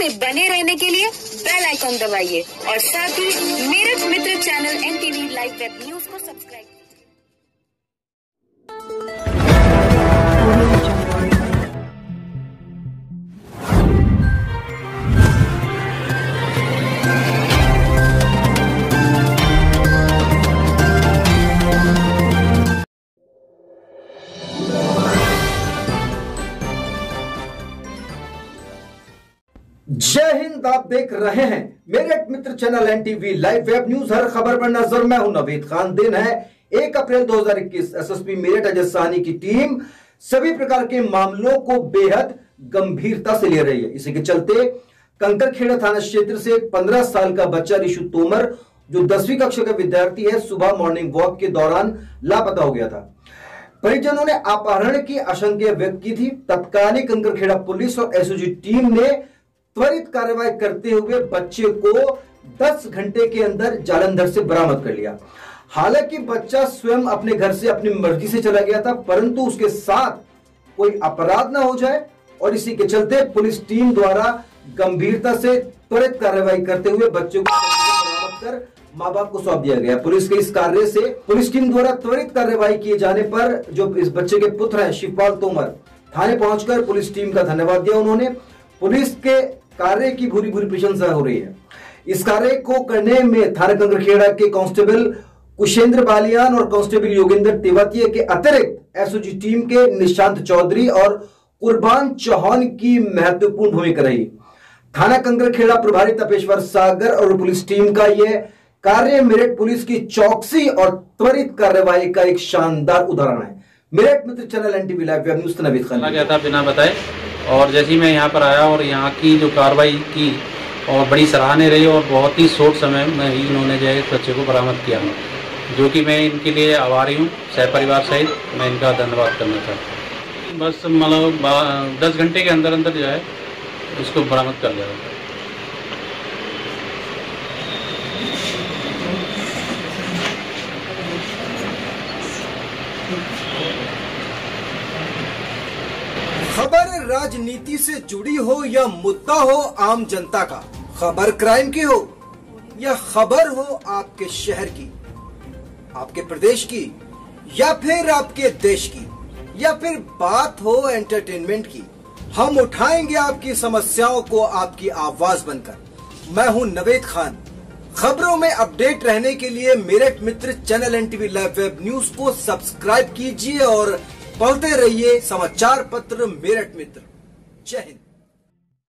में बने रहने के लिए बेल आइकॉन दबाइए। और साथ ही Meerut Mitra channel N live web news को सब्सक्राइब जय हिंद, आप देख रहे हैं मेरे मित्र channel N TV live web news हर खबर पर नज़र, मैं हूँ नवीद खान दिन है। एक अप्रैल 2021 एसएसपी मेरठ अजय साहनी की टीम सभी प्रकार के मामलों को बेहद गंभीरता से ले रही है। इसी के चलते कंकरखेड़ा थाना क्षेत्र से एक पंद्रह साल का बच्चा रिशु तोमर, जो दसवीं कक्षा का विद्यार्थी है, सुबह मॉर्निंग वॉक के दौरान लापता हो गया था। परिजनों ने अपहरण की आशंका व्यक्त की थी। तत्कालीन कंकरखेड़ा पुलिस और एसओजी टीम ने त्वरित कार्रवाई करते हुए बच्चे को 10 घंटे के अंदर जालंधर से बरामद कर लिया। हालाँकि बच्चा स्वयं अपने घर से अपनी मर्ज़ी से चला गया था, परंतु उसके साथ कोई अपराध ना हो जाए और इसी के चलते पुलिस टीम द्वारा गंभीरता से त्वरित कार्रवाई करते हुए बच्चे को बरामद कर माँ बाप को सौंप दिया गया। पुलिस के इस कार्य से पुलिस टीम द्वारा त्वरित कार्रवाई किए जाने पर जो इस बच्चे के पुत्र हैं, शिवपाल तोमर, थाने पहुंचकर पुलिस टीम का धन्यवाद दिया उन्होंने। पुलिस के कार्य की भूरी भूरी प्रशंसा हो रही है। इस कार्य को करने में थाना कंकरखेड़ा के कांस्टेबल कुशेंद्र बालियान और कांस्टेबल योगेंद्र तेवतिया के अतिरिक्त एसओजी टीम के निशांत चौधरी और कुर्बान चौहान की महत्वपूर्ण भूमिका रही। थाना कंकरखेड़ा प्रभारी तपेश्वर सागर और पुलिस टीम का यह कार्य मेरठ पुलिस की चौकसी और त्वरित कार्यवाही का एक शानदार उदाहरण है। Meerut Mitra channel NTV live, news बिना बताए और जैसे ही मैं यहाँ पर आया और यहाँ की जो कार्रवाई की और बड़ी सराहने रही और बहुत ही शॉर्ट समय में ही इन्होंने जो है इस बच्चे को बरामद किया जो कि मैं इनके लिए आभारी हूँ सह परिवार सहित मैं इनका धन्यवाद करना चाहता हूँ। बस मतलब दस घंटे के अंदर अंदर जो है उसको बरामद कर लिया खबर राजनीति से जुड़ी हो या मुद्दा हो आम जनता का? खबर क्राइम की हो या खबर हो आपके शहर की? आपके प्रदेश की या फिर आपके देश की? या फिर बात हो एंटरटेनमेंट की? हम उठाएँगे आपकी समस्याओं को आपकी आवाज़ बनकर। मैं हूँ नवेद खान। खबरों में अपडेट रहने के लिए Meerut Mitra channel N TV live web news को सब्सक्राइब कीजिए और पढ़ते रहिए समाचार पत्र मेरठ मित्र। जय हिंद।